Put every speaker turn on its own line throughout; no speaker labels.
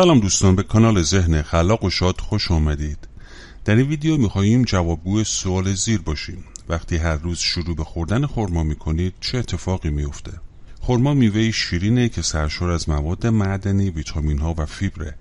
سلام دوستان به کانال ذهن خلاق و شاد خوش آمدید. در این ویدیو می‌خواهیم جوابگوی سوال زیر باشیم. وقتی هر روز شروع به خوردن خرما می‌کنید چه اتفاقی میفته خرما میوه شیرینه که سرشار از مواد معدنی ویتامین ها و فیبره.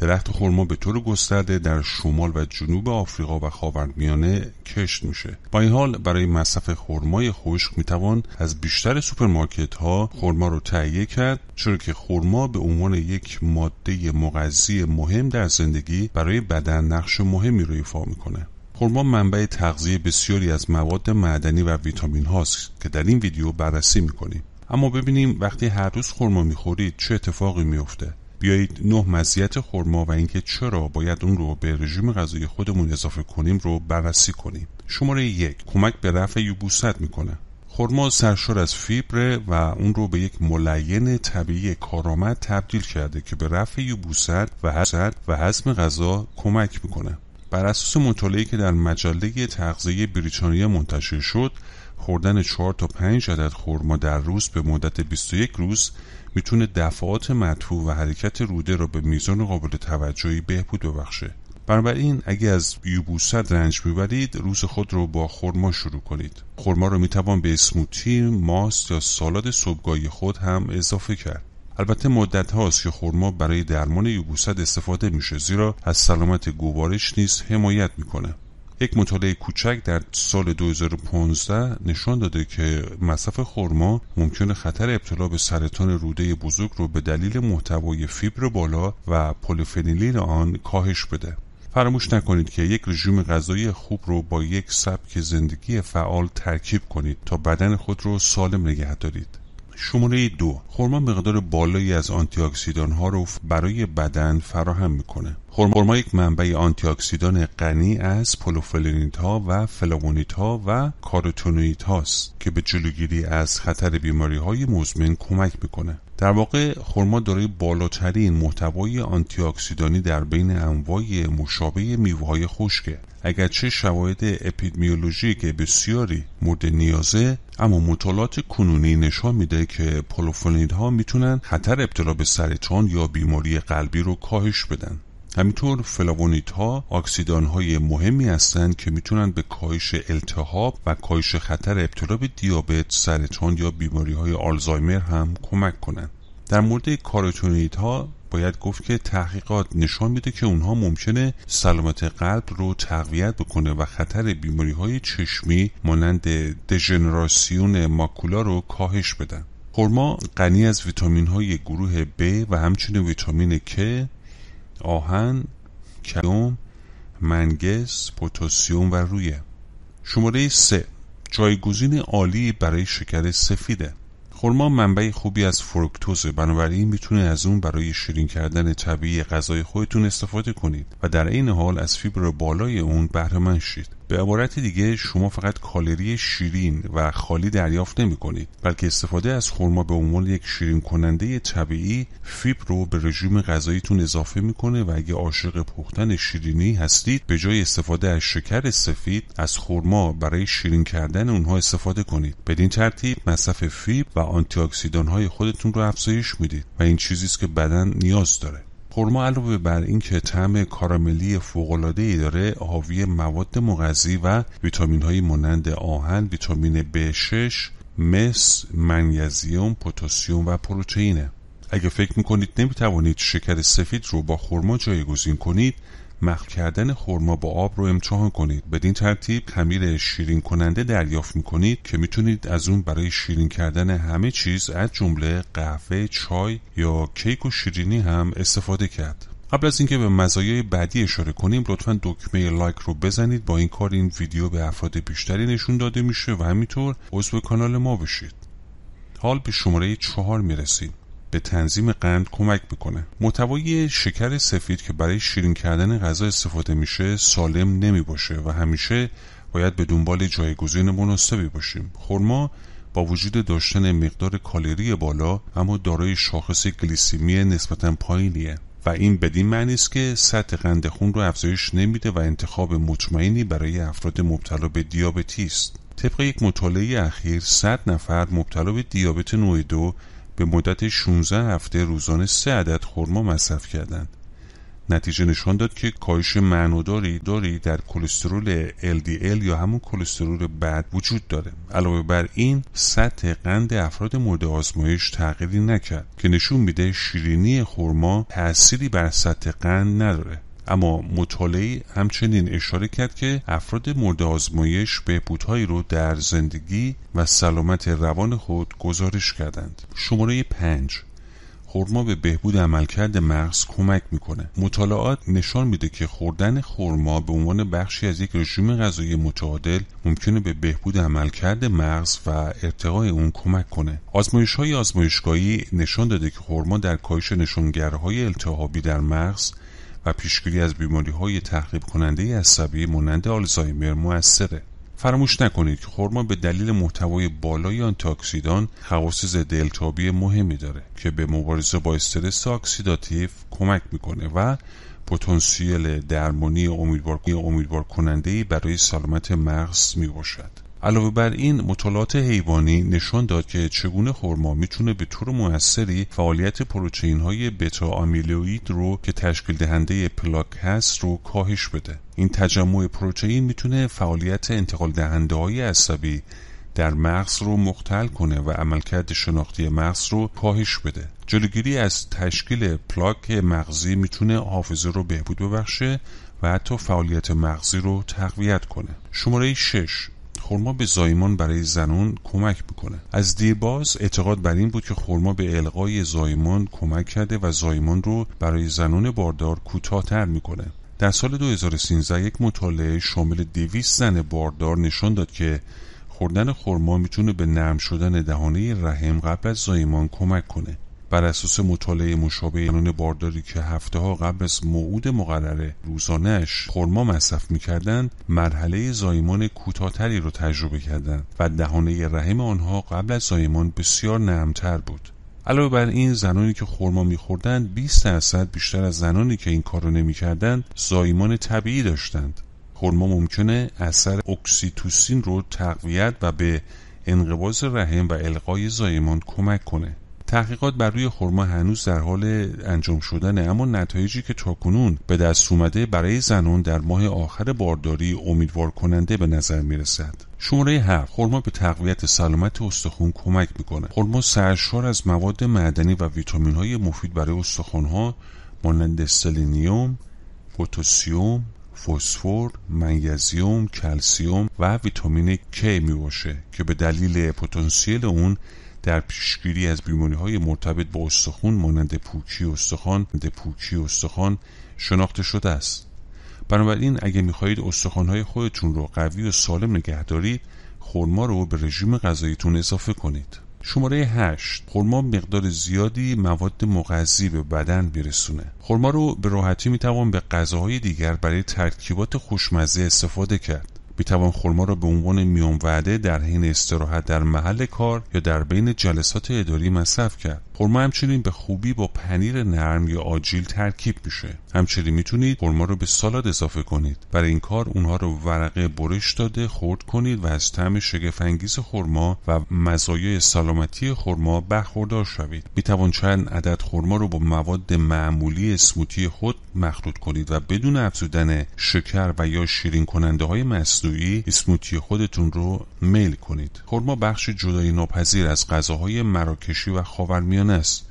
درخت خرما به طور گسترده در شمال و جنوب آفریقا و خاورمیانه کشت میشه. با این حال برای مصرف خرمای خشک می‌توان از بیشتر سوپرمارکت ها خرما رو تهیه کرد چرا که خرما به عنوان یک ماده مغذی مهم در زندگی برای بدن نقش مهمی رو ایفا می‌کنه. خرما منبع تغذیه بسیاری از مواد معدنی و ویتامین هاست که در این ویدیو بررسی می‌کنیم. اما ببینیم وقتی هر روز خرما می‌خورید چه اتفاقی میفته بیایید نه مزیت خرما و اینکه چرا باید اون رو به رژیم غذایی خودمون اضافه کنیم رو بررسی کنیم. شماره یک کمک به رفع یوبوست می‌کنه. خرما سرشار از فیبر و اون رو به یک ملین طبیعی کارآمد تبدیل کرده که به رفع یوبوست و حسد و هضم غذا کمک می‌کنه. بر اساس مطالعه‌ای که در مجله تغذیه بریتانیا منتشر شد خوردن 4 تا 5 عدد خرما در روز به مدت 21 روز می‌تونه دفعات مدفوع و حرکت روده را به میزان قابل توجهی بهبود ببخشه. بنابراین اگه از یوبوست رنج می‌برید روز خود رو با خرما شروع کنید. خرما رو می‌توان به اسموتی ماست یا سالاد صبحگاهی خود هم اضافه کرد. البته مدت هاست که خرما برای درمان یوبوست استفاده میشه زیرا از سلامت گوارش نیز حمایت می‌کنه. یک مطالعه کوچک در سال 2015 نشان داده که مصرف خرما ممکنه خطر ابتلا به سرطان روده بزرگ رو به دلیل محتوای فیبر بالا و پلی فنول آن کاهش بده. فراموش نکنید که یک رژیم غذایی خوب رو با یک سبک زندگی فعال ترکیب کنید تا بدن خود رو سالم نگه دارید. شماره دو خرما مقدار بالایی از آنتی ها رو برای بدن فراهم می‌کنه خرما یک منبع آنتی اکسیدان غنی از پلی فنول ها و فلاوونوئید ها و کاروتنوئید هاست که به جلوگیری از خطر بیماری های مزمن کمک می‌کنه. در واقع خرما دارای بالاترین محتوای آنتی اکسیدانی در بین انواع مشابه میوه های خشکه. اگرچه شواهد اپیدمیولوژیک بسیاری مورد نیازه اما مطالعات کنونی نشان میده که ها می‌تونن خطر ابتلا به سرطان یا بیماری قلبی رو کاهش بدن. همینطور فلاوونیت ها آکسیدان های مهمی هستند که می‌تونن به کاهش التهاب و کاهش خطر ابتلا به دیابت، سرطان یا بیماری های آلزایمر هم کمک کنند. در مورد کاروتونیت ها باید گفت که تحقیقات نشان میده که اونها ممکنه سلامت قلب رو تقویت بکنه و خطر بیماری های چشمی مانند دژنراسیون ماکولا رو کاهش بدن. خرما غنی از ویتامین های گروه B و همچنین ویتامین K آهن، کلیم، منگس، پتاسیم و رویه. شماره 3 جایگزین عالی برای شکر سفیده. خرما منبع خوبی از فروکتوزه. بنابراین می‌تونه از اون برای شیرین کردن طبیعی غذای خودتون استفاده کنید و در این حال از فیبر بالای اون بهره شید به عبارت دیگه شما فقط کالری شیرین و خالی دریافت نمی کنید بلکه استفاده از خرما به عنوان یک شیرین کننده طبیعی فیبر رو به رژیم غذاییتون اضافه می‌کنه و اگه عاشق پختن شیرینی هستید به جای استفاده از شکر سفید از خرما برای شیرین کردن اونها استفاده کنید. بدین ترتیب مصرف فیبر و آنتی های خودتون رو افزایش می‌دید و این چیزی است که بدن نیاز داره. خرما علاوه بر اینکه طعم کاراملی ای داره حاوی مواد مغذی و ویتامین های مانند آهن، ویتامین B6، مس، منیزیم، پتاسیم و پروتئینه. اگه فکر می‌کنید نمی‌توانید شکر سفید رو با خرما جایگزین کنید مخل کردن خرما با آب رو امتحان کنید. بدین ترتیب خمیر شیرین کننده دریافت می‌کنید که می‌تونید از اون برای شیرین کردن همه چیز از جمله قهوه چای یا کیک و شیرینی هم استفاده کرد. قبل از اینکه به مزایای بعدی اشاره کنیم لطفا دکمه لایک رو بزنید. با این کار این ویدیو به افراد بیشتری نشون داده میشه و همینطور عضو کانال ما بشید. حال به شماره چهار می‌رسیم. به تنظیم قند کمک می‌کنه. محتوای شکر سفید که برای شیرین کردن غذا استفاده میشه سالم نمی باشه و همیشه باید به دنبال جایگزین مناسبی باشیم. خرما با وجود داشتن مقدار کالری بالا اما دارای شاخص گلیسیمی نسبتا پایینیه و این بدین معنی است که سطح قند خون رو افزایش نمیده و انتخاب مطمئنی برای افراد مبتلا به دیابتی است. طبق یک مطالعه اخیر 100 نفر مبتلا به دیابت نوع دو به مدت 16 هفته روزانه سه عدد خرما مصرف کردند. نتیجه نشان داد که کاهش معناداری داری در کلسترول LDL یا همون کلسترول بد وجود داره علاوه بر این سطح قند افراد مورد آزمایش تغییری نکرد که نشون میده شیرینی خرما تأثیری بر سطح قند نداره اما مطالعه همچنین اشاره کرد که افراد مورد آزمایش بهبودهایی رو در زندگی و سلامت روان خود گزارش کردند. شماره 5 خرما به بهبود عملکرد مغز کمک می‌کنه. مطالعات نشان میده که خوردن خرما به عنوان بخشی از یک رژیم غذایی متعادل ممکنه به بهبود عملکرد مغز و ارتقای اون کمک کنه. آزمایش های آزمایشگاهی نشان داده که خرما در کاهش نشانگرهای التهابی در مغز و پیشگیری از بیماری های تخریب کننده عصبی مانند آلزایمر موثره فراموش نکنید که خرما به دلیل محتوای بالای آنتیاکسیدان خواص ضد التهابی مهمی داره که به مبارزه با استرس اکسیداتیو کمک می‌کنه و پتانسیل درمانی امیدوار, امیدوار برای سلامت مغز می باشد. علاوه بر این مطالعات حیوانی نشان داد که چگونه خرما می‌تونه به طور موثری فعالیت پروتئین های بتا آمیلوید رو که تشکیل دهنده پلاک هست رو کاهش بده. این تجمع پروتئین می‌تونه فعالیت انتقال دهنده های عصبی در مغز رو مختل کنه و عملکرد شناختی مغز رو کاهش بده. جلوگیری از تشکیل پلاک مغزی می‌تونه حافظه رو بهبود ببخشه و حتی فعالیت مغزی رو تقویت کنه. شماره 6 خرما به زایمان برای زنان کمک می‌کنه. از دیرباز اعتقاد بر این بود که خرما به القای زایمان کمک کرده و زایمان رو برای زنان باردار کوتاهتر می‌کنه. در سال 2013 یک مطالعه شامل 200 زن باردار نشان داد که خوردن خرما می‌تونه به نرم شدن دهانه رحم قبل از زایمان کمک کنه. بر اساس مطالعه مشابه زنان بارداری که هفته ها قبل از موعود مقرره روزانش خرما مصرف می‌کردند مرحله زایمان کوتاهتری را تجربه کردند و دهانه رحم آنها قبل از زایمان بسیار نرمتر بود. علاوه بر این زنانی که خرما میخوردند 20 درصد بیشتر از زنانی که این کار را نمی‌کردند زایمان طبیعی داشتند. خرما ممکنه اثر اکسیتوسین رو تقویت و به انقباض رحم و القای زایمان کمک کنه. تحقیقات بر روی خرما هنوز در حال انجام شدنه اما نتایجی که تاکنون به دست اومده برای زنان در ماه آخر بارداری امیدوار کننده به نظر می رسد. شماره هفت خرما به تقویت سلامت استخوان کمک می‌کنه خرما سرشار از مواد معدنی و ویتامین های مفید برای استخوان ها مانند سلینیوم پتاسیم فسفر، منیزیم، کلسیوم و ویتامین K می باشه که به دلیل پتانسیل اون در پیشگیری از بیماری های مرتبط با استخوان مانند پوکی استخوان پوکی استخوان شناخته شده است. بنابراین اگر می‌خواهید های خودتون رو قوی و سالم نگه دارید خرما رو به رژیم غذاییتون اضافه کنید. شماره 8 خرما مقدار زیادی مواد مغذی به بدن برسونه خرما رو به راحتی می‌توان به غذاهای دیگر برای ترکیبات خوشمزه استفاده کرد. می‌توان خرما را به عنوان میان وعده در حین استراحت در محل کار یا در بین جلسات اداری مصرف کرد. خرما همچنین به خوبی با پنیر نرم یا آجیل ترکیب میشه. همچنین می‌تونید خرما رو به سالاد اضافه کنید. برای این کار اونها رو ورقه برش داده خرد کنید و از طعم شگفانگیز خرما و مزایای سلامتی خرما برخوردار شوید. می‌توان چند عدد خرما رو با مواد معمولی اسموتی خود مخلوط کنید و بدون افزودن شکر و یا شیرین کننده های مصنوعی اسموتی خودتون رو میل کنید. خرما بخش جدایی ناپذیر از غذاهای مراکشی و خاورمیانه است.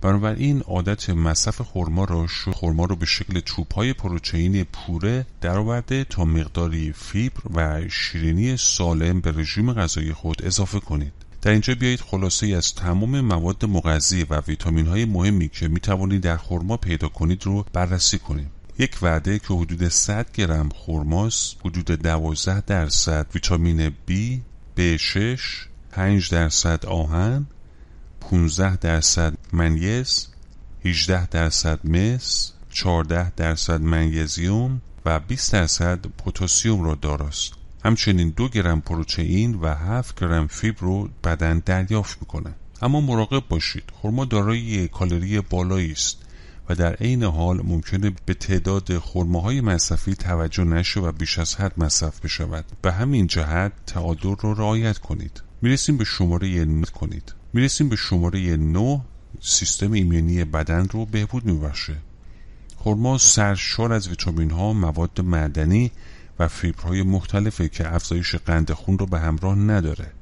بنابراین عادت مصرف خرما را خرما رو به شکل های پروتئین پوره درآورده تا مقداری فیبر و شیرینی سالم به رژیم غذایی خود اضافه کنید. در اینجا بیایید خلاصه از تمام مواد مغذی و ویتامین های مهمی که می توانید در خرما پیدا کنید رو بررسی کنیم. یک وعده که حدود 100 گرم خرماست حدود 12 درصد ویتامین B B6 5 درصد آهن 15 درصد منیز 18 درصد مس 14 درصد منیزیوم و 20 درصد پتاسیم را داراست. همچنین دو گرم پروتئین و 7 گرم فیبر رو بدن دریافت می‌کنه. اما مراقب باشید خرما دارای کالری بالایی است و در عین حال ممکنه به تعداد خرماهای مصرفی توجه نشه و بیش از حد مصرف بشود. به همین جهت تعادل را رعایت کنید. می‌رسیم به شماره کنید. می‌رسیم به شماره 9 سیستم ایمنی بدن رو بهبود میبخشه. خرما سرشار از ویتامین ها مواد معدنی و فیبرهای مختلفه که افزایش قند خون رو به همراه نداره.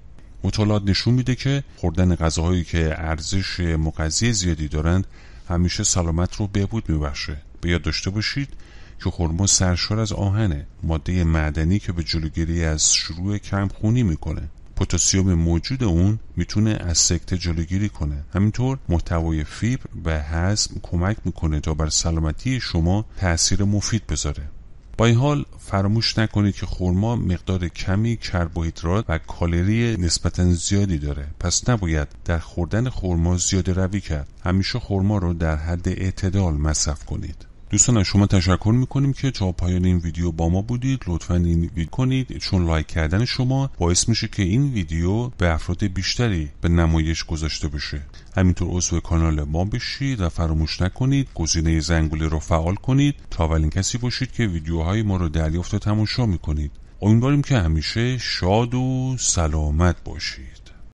مطالعات نشون میده که خوردن غذاهایی که ارزش مغذی زیادی دارند همیشه سلامت رو بهبود میبخشه. به یاد داشته باشید که خرما سرشار از آهنه ماده معدنی که به جلوگیری از شروع کم خونی می‌کنه. پتاسیم موجود اون می‌تونه از سکته جلوگیری کنه. همینطور محتوای فیبر به هضم کمک می‌کنه تا بر سلامتی شما تاثیر مفید بذاره. با این حال فراموش نکنید که خرما مقدار کمی کربوهیدرات و کالری نسبتا زیادی داره. پس نباید در خوردن خرما زیاده روی کرد. همیشه خرما رو در حد اعتدال مصرف کنید. دوستان از شما تشکر می‌کنیم که تا پایان این ویدیو با ما بودید. لطفا این ویدیو کنید. چون لایک کردن شما باعث میشه که این ویدیو به افراد بیشتری به نمایش گذاشته بشه. همینطور عضو کانال ما بشید و فراموش نکنید. گزینه زنگوله رو فعال کنید. تا اولین کسی باشید که ویدیوهای ما رو دریافت و تماشا می‌کنید. امیدواریم که همیشه شاد و سلامت باشید.